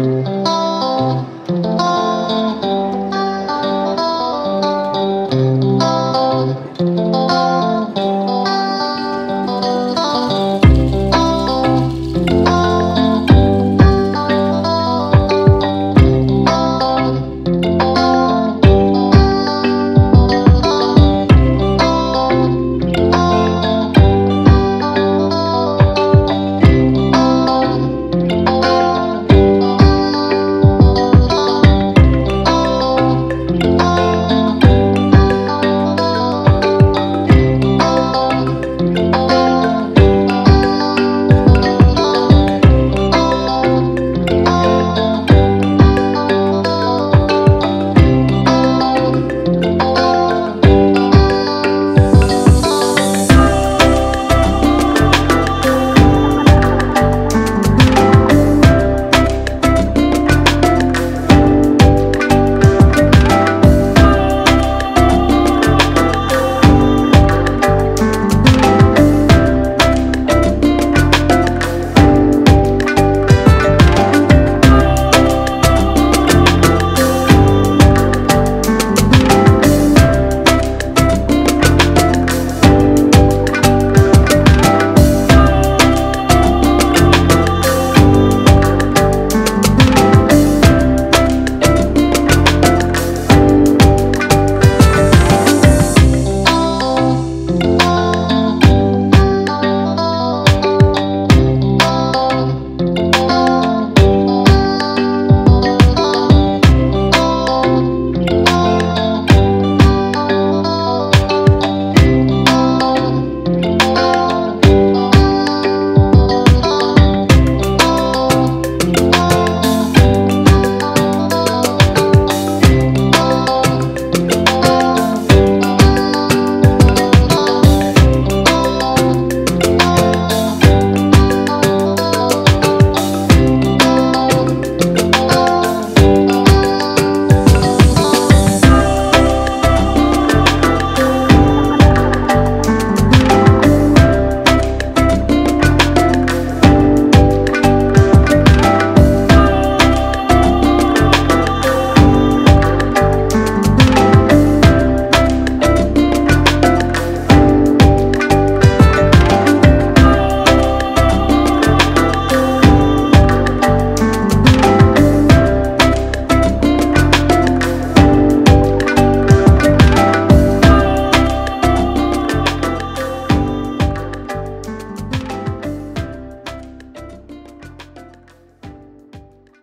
Música